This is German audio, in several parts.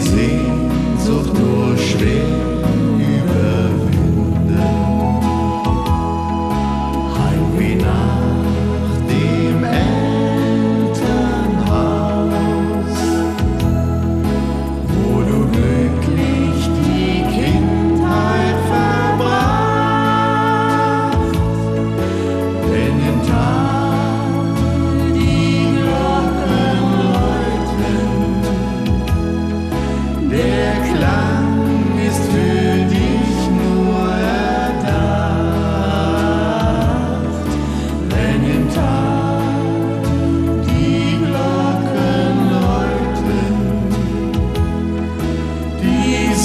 Sehnsucht nur schwer.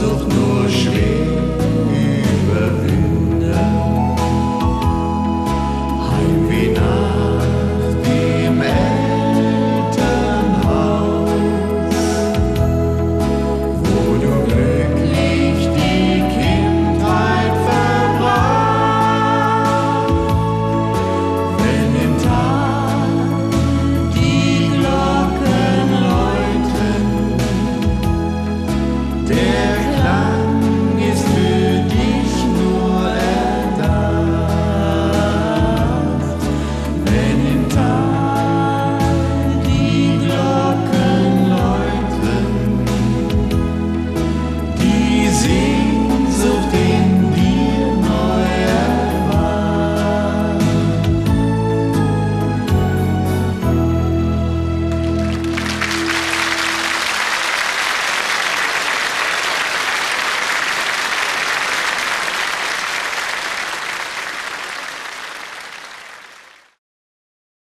toujours nous.